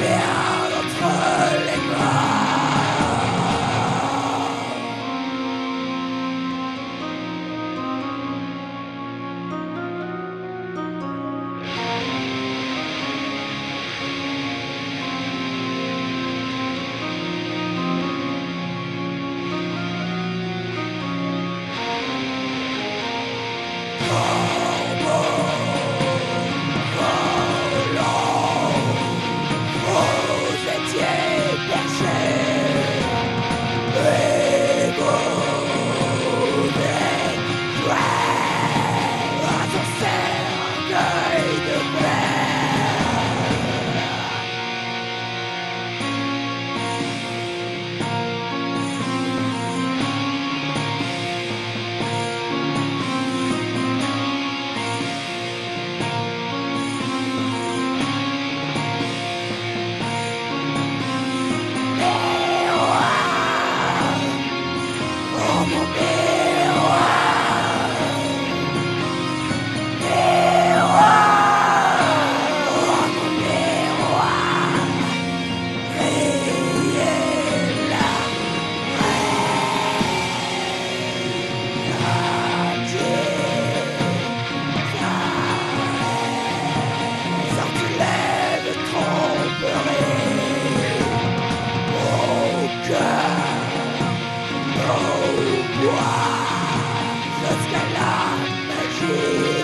Yeah. Au revoir, jusqu'à la magie.